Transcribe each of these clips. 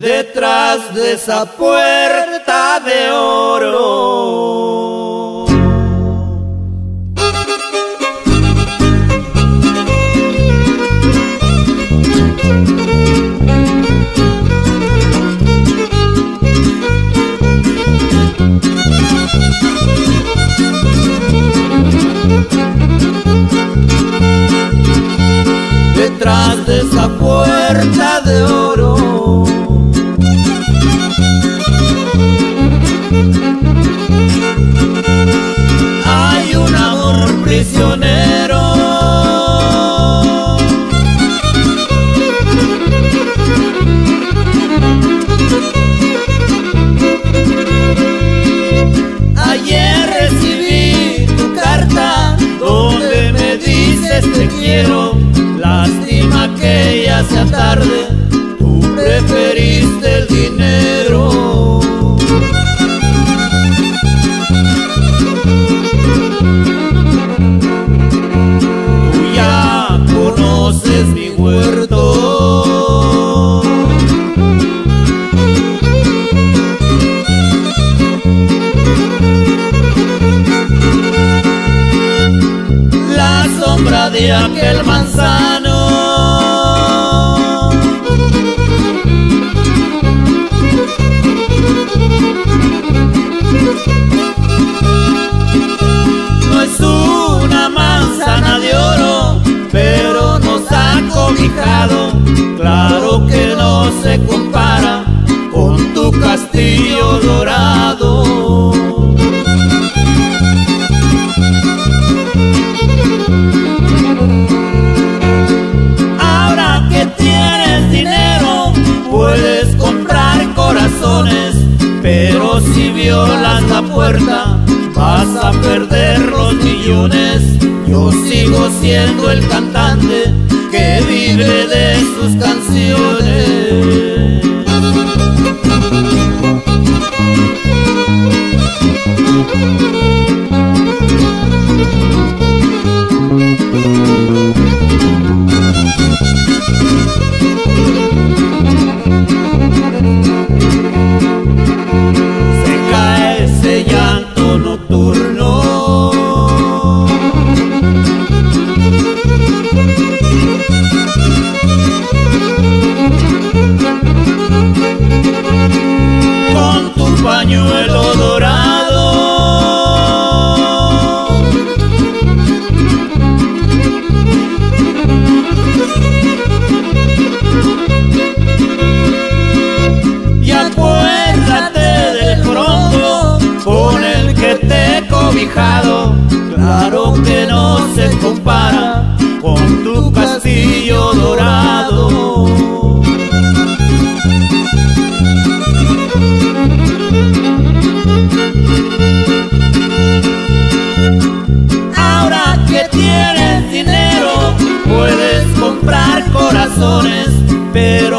detrás de esa puerta de oro. Detrás de esa puerta de aquel manzano. No es una manzana de oro, pero nos ha cobijado. Claro que no se vas a perder los millones. Yo sigo siendo el cantante que vive de sus canciones. Con tu pañuelo dorado.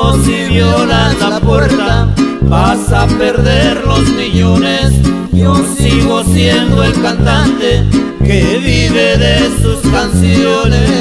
Pero si violas la puerta, vas a perder los millones. Yo sigo siendo el cantante que vive de sus canciones.